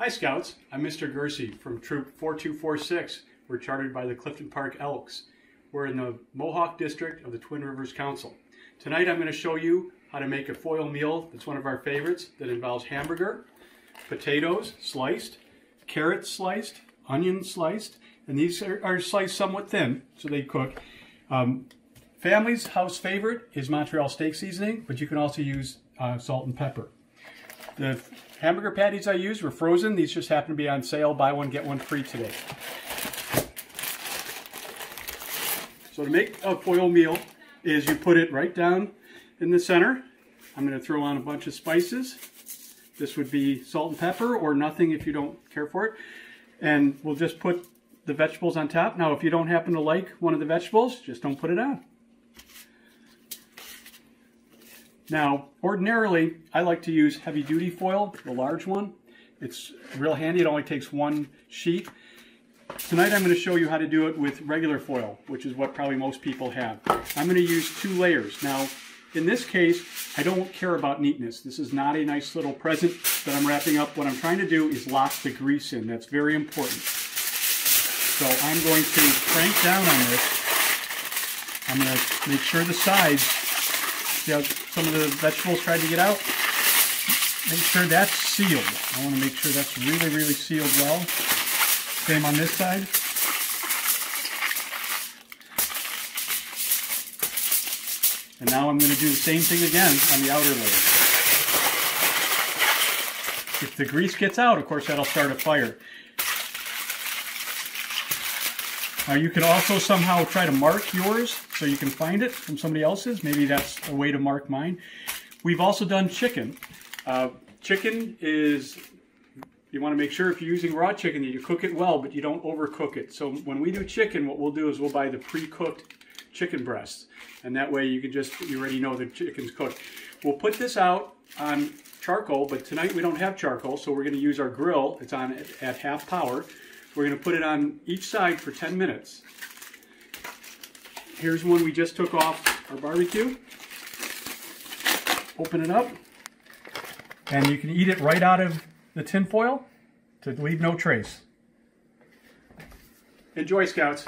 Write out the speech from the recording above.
Hi Scouts, I'm Mr. Gersey from Troop 4246. We're chartered by the Clifton Park Elks. We're in the Mohawk District of the Twin Rivers Council. Tonight I'm going to show you how to make a foil meal that's one of our favorites that involves hamburger, potatoes sliced, carrots sliced, onion sliced, and these are, are sliced somewhat thin so they cook. Um, family's house favorite is Montreal steak seasoning, but you can also use uh, salt and pepper. The hamburger patties I used were frozen. These just happen to be on sale. Buy one, get one free today. So to make a foil meal is you put it right down in the center. I'm going to throw on a bunch of spices. This would be salt and pepper or nothing if you don't care for it. And we'll just put the vegetables on top. Now, if you don't happen to like one of the vegetables, just don't put it on. Now, ordinarily, I like to use heavy duty foil, the large one. It's real handy, it only takes one sheet. Tonight I'm going to show you how to do it with regular foil, which is what probably most people have. I'm going to use two layers. Now, in this case, I don't care about neatness. This is not a nice little present that I'm wrapping up. What I'm trying to do is lock the grease in. That's very important. So I'm going to crank down on this. I'm going to make sure the sides See how some of the vegetables tried to get out? Make sure that's sealed. I want to make sure that's really, really sealed well. Same on this side. And now I'm going to do the same thing again on the outer layer. If the grease gets out, of course, that'll start a fire. Uh, you can also somehow try to mark yours so you can find it from somebody else's. Maybe that's a way to mark mine. We've also done chicken. Uh, chicken is, you want to make sure if you're using raw chicken that you cook it well, but you don't overcook it. So when we do chicken, what we'll do is we'll buy the pre-cooked chicken breasts. And that way you can just, you already know the chicken's cooked. We'll put this out on charcoal, but tonight we don't have charcoal, so we're going to use our grill. It's on at half power. We're going to put it on each side for 10 minutes. Here's one we just took off our barbecue. Open it up, and you can eat it right out of the tin foil to leave no trace. Enjoy, Scouts.